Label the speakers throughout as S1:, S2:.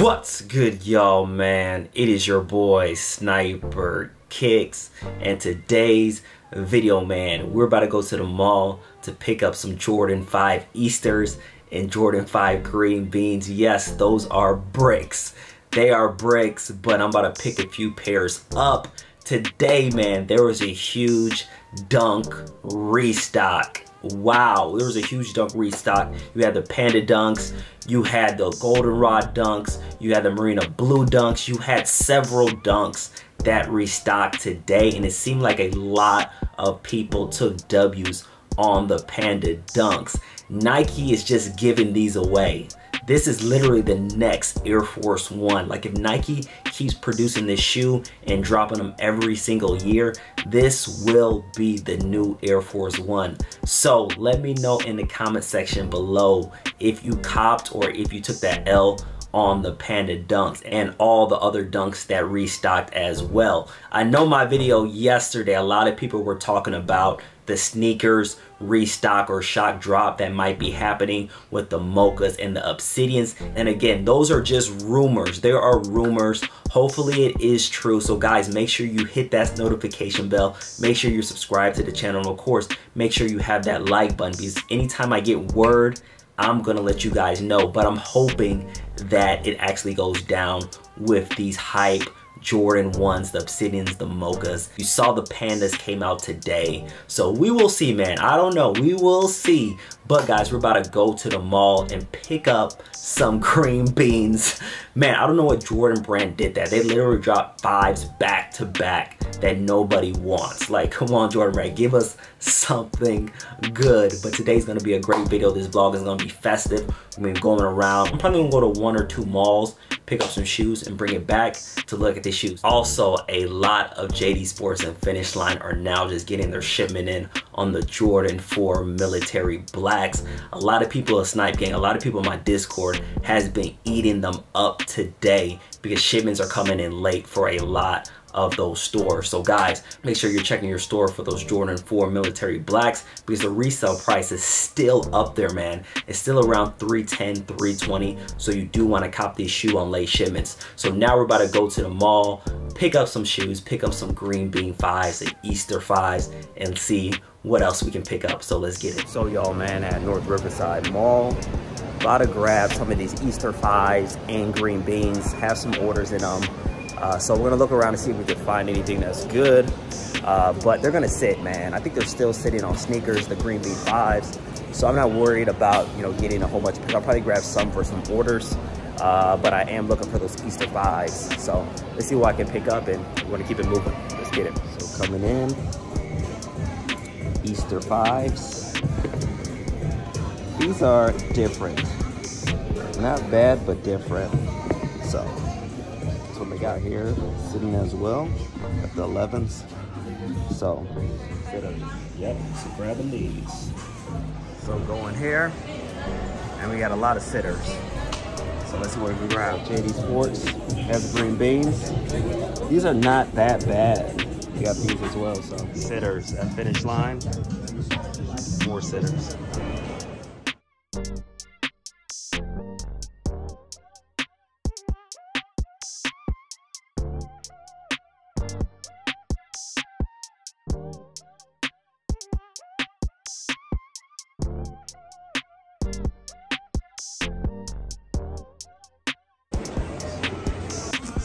S1: What's good, y'all, man? It is your boy Sniper Kicks, and today's video, man, we're about to go to the mall to pick up some Jordan 5 Easters and Jordan 5 green beans. Yes, those are bricks. They are bricks, but I'm about to pick a few pairs up. Today, man, there was a huge dunk restock wow, there was a huge dunk restock. You had the Panda Dunks, you had the Goldenrod Dunks, you had the Marina Blue Dunks, you had several dunks that restocked today, and it seemed like a lot of people took W's on the Panda Dunks. Nike is just giving these away. This is literally the next Air Force One. Like if Nike keeps producing this shoe and dropping them every single year, this will be the new Air Force One. So let me know in the comment section below if you copped or if you took that L on the Panda Dunks and all the other dunks that restocked as well. I know my video yesterday, a lot of people were talking about the sneakers restock or shock drop that might be happening with the mochas and the obsidians. And again those are just rumors. There are rumors. Hopefully it is true. So guys make sure you hit that notification bell. Make sure you're subscribed to the channel. And of course make sure you have that like button because anytime i get word i'm gonna let you guys know but i'm hoping that it actually goes down with these hype Jordan 1s, the Obsidians, the Mochas. You saw the Pandas came out today. So we will see, man. I don't know. We will see. But guys, we're about to go to the mall and pick up some green beans. Man, I don't know what Jordan brand did that. They literally dropped fives back to back that nobody wants. Like, come on, Jordan brand, give us something good. But today's gonna be a great video. This vlog is gonna be festive. I mean, going around. I'm probably gonna go to one or two malls, pick up some shoes, and bring it back to look at the Also, a lot of JD Sports and Finish Line are now just getting their shipment in on the Jordan 4 military blacks. A lot of people at Snipe Gang, a lot of people in my Discord has been eating them up today because shipments are coming in late for a lot of those stores. So guys, make sure you're checking your store for those Jordan 4 military blacks because the resale price is still up there, man. It's still around 310, 320. So you do want to cop these shoe on late shipments. So now we're about to go to the mall, pick up some shoes, pick up some green bean fives and Easter fives and see what else we can pick up. So let's get it. So y'all, man, at North Riverside Mall, about to grab some of these Easter fives and green beans, have some orders in them. Uh, so we're gonna look around and see if we can find anything that's good. Uh, but they're gonna sit, man. I think they're still sitting on sneakers, the green bean fives. So I'm not worried about, you know, getting a whole bunch. I'll probably grab some for some orders. Uh, but I am looking for those Easter fives. So let's see what I can pick up and we're gonna keep it moving. Let's get it. So coming in, Easter fives. These are different. Not bad, but different. So what they got here sitting as well at the 11s. So, yep, so grabbing these. So going here, and we got a lot of sitters. So let's see what we grab. JD Sports has green beans. These are not that bad. We got these as well, so. Sitters at finish line. More sitters.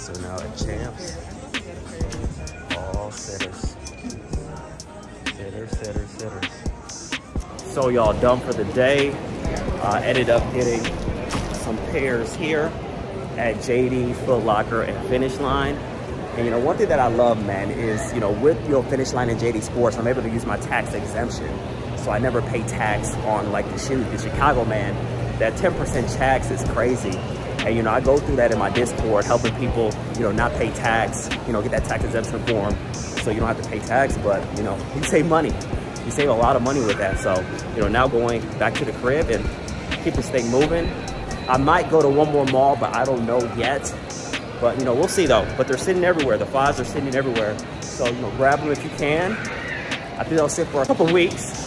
S1: So now at Champs, all sitters. Sitters, sitters, sitters. So y'all done for the day. Uh, ended up getting some pairs here at JD, Foot Locker, and Finish Line. And you know, one thing that I love, man, is, you know, with your Finish Line and JD Sports, I'm able to use my tax exemption. So I never pay tax on like the shoes. The Chicago, man, that 10% tax is crazy. And, you know, I go through that in my Discord, helping people, you know, not pay tax, you know, get that tax exemption form so you don't have to pay tax, but, you know, you save money. You save a lot of money with that. So, you know, now going back to the crib and keep this thing moving. I might go to one more mall, but I don't know yet. But, you know, we'll see though. But they're sitting everywhere. The fives are sitting everywhere. So, you know, grab them if you can. I think they'll sit for a couple weeks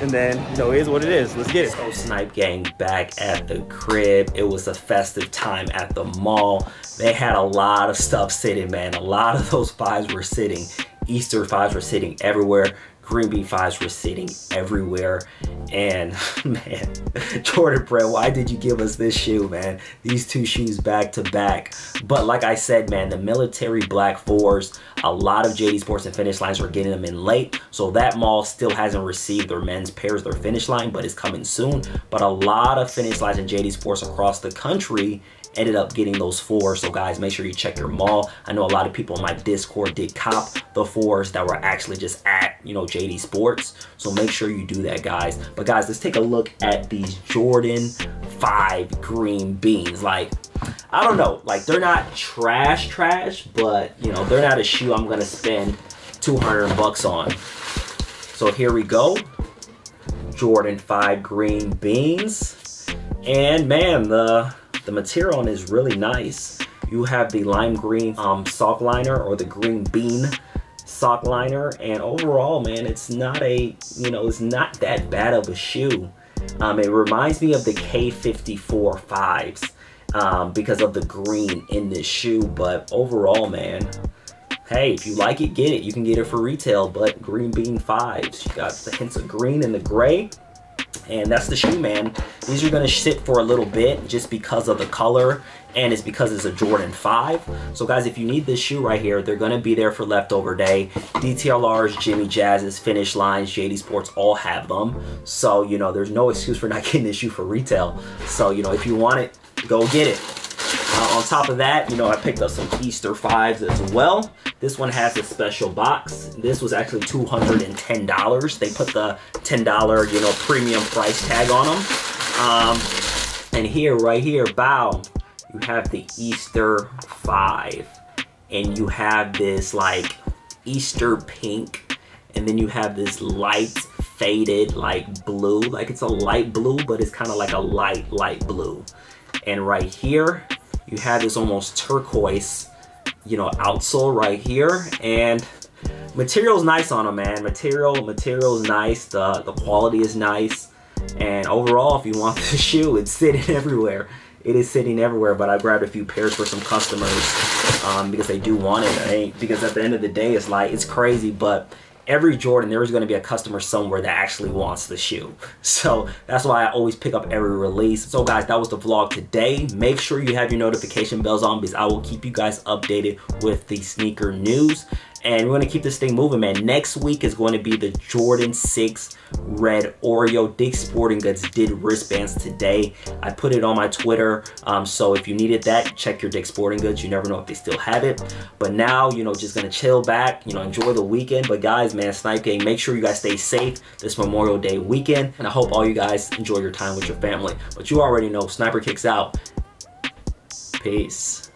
S1: and then, you know, it is what it is. Let's get it. So Snipe Gang back at the crib. It was a festive time at the mall. They had a lot of stuff sitting, man. A lot of those fives were sitting. Easter fives were sitting everywhere green bean fives were sitting everywhere. And man, Jordan Brand, why did you give us this shoe, man? These two shoes back to back. But like I said, man, the military black fours, a lot of JD Sports and Finish Lines were getting them in late. So that mall still hasn't received their men's pairs, their finish line, but it's coming soon. But a lot of finish lines and JD Sports across the country ended up getting those fours. So guys, make sure you check your mall. I know a lot of people in my Discord did cop the fours that were actually just you know, JD Sports. So make sure you do that, guys. But guys, let's take a look at these Jordan 5 green beans. Like, I don't know, like they're not trash trash, but you know, they're not a shoe I'm gonna spend 200 bucks on. So here we go. Jordan 5 green beans. And man, the the material on is really nice. You have the lime green um, sock liner or the green bean sock liner. And overall, man, it's not a, you know, it's not that bad of a shoe. Um, it reminds me of the Quai 54 5s um, because of the green in this shoe. But overall, man, hey, if you like it, get it. You can get it for retail, but green bean 5s. You got the hints of green and the gray. And that's the shoe, man. These are gonna sit for a little bit just because of the color and it's because it's a Jordan 5. So guys, if you need this shoe right here, they're gonna be there for leftover day. DTLRs, Jimmy Jazz's, Finish Lines, JD Sports all have them. So, you know, there's no excuse for not getting this shoe for retail. So, you know, if you want it, go get it. Uh, on top of that, you know, I picked up some Easter 5s as well. This one has a special box. This was actually $210. They put the $10, you know, premium price tag on them. Um, and here, right here, bow, you have the Easter 5. And you have this, like, Easter pink. And then you have this light faded, like, blue. Like, it's a light blue, but it's kind of like a light, light blue. And right here, you have this almost turquoise, you know, outsole right here. And material's nice on them, man. Material, material is nice. The, the quality is nice. And overall, if you want the shoe, it's sitting everywhere. It is sitting everywhere, but I grabbed a few pairs for some customers um, because they do want it. Because at the end of the day, it's like, it's crazy, but every Jordan, there is going to be a customer somewhere that actually wants the shoe. So that's why I always pick up every release. So guys, that was the vlog today. Make sure you have your notification bells on because I will keep you guys updated with the sneaker news. And we're going to keep this thing moving, man. Next week is going to be the Jordan 6 Red Oreo. Dick Sporting Goods did wristbands today. I put it on my Twitter. Um, so if you needed that, check your Dick Sporting Goods. You never know if they still have it. But now, you know, just going to chill back, you know, enjoy the weekend. But guys, man, Snipe Gang, make sure you guys stay safe this Memorial Day weekend. And I hope all you guys enjoy your time with your family. But you already know, Sniper Kicks out. Peace.